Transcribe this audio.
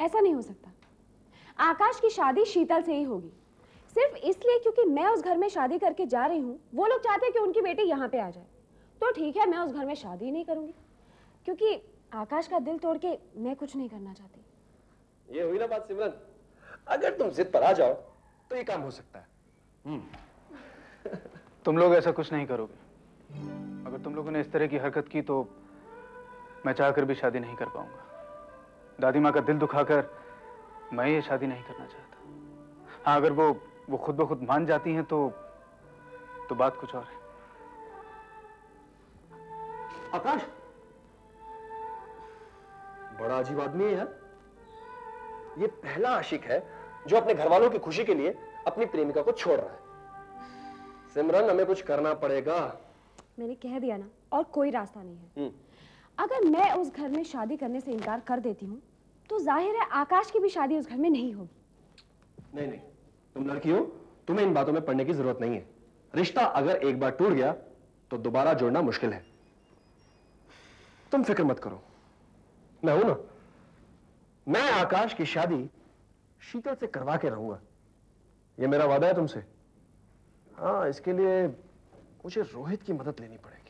ऐसा नहीं हो सकता। आकाश की शादी शीतल से ही होगी। सिर्फ़ इसलिए क्योंकि मैं उस घर में शादी करके जा रही हूँ वो लोग चाहते हैं कि उनकी बेटी यहाँ पे आ जाए। तो ठीक है मैं उस घर में शादी नहीं करूँगी। क्योंकि आकाश का दिल तोड़ के मैं कुछ नहीं करना चाहती। ये हुई ना बात सिमरन। अगर तुम जिद पर आ जाओ तो ये काम हो सकता है। हम्म। तुम लोग ऐसा कुछ नहीं करोगे। अगर तुम लोगों ने इस तरह की हरकत की तो मैं चाहकर भी शादी नहीं कर पाऊँगा। दादी माँ का दिल दुखाकर मैं ये शादी नहीं करना चाहता। हाँ अगर वो वो खुद ब खुद मान जाती हैं तो तो बात कुछ और है। आकाश? बड़ा अजीब आदमी है यार। ये पहला आशिक है जो अपने घर वालों की खुशी के लिए अपनी प्रेमिका को छोड़ रहा है। सिमरन हमें कुछ करना पड़ेगा। मैंने कह दिया ना और कोई रास्ता नहीं है। हम्म। अगर मैं उस घर में शादी करने से इनकार कर देती हूँ तो ज़ाहिर है आकाश की भी शादी उस घर में नहीं होगी। नहीं नहीं। तुम लड़की हो, तुम्हें इन बातों में पढ़ने की ज़रूरत नहीं है। रिश्ता अगर एक बार टूट गया तो दोबारा जोड़ना मुश्किल है। तुम फ़िक्र मत करो। मैं हूँ ना। मैं आकाश की शादी शीतल से करवा के रहूँगा। यह मेरा वादा है तुमसे। हाँ इसके लिए मुझे रोहित की मदद लेनी पड़ेगी।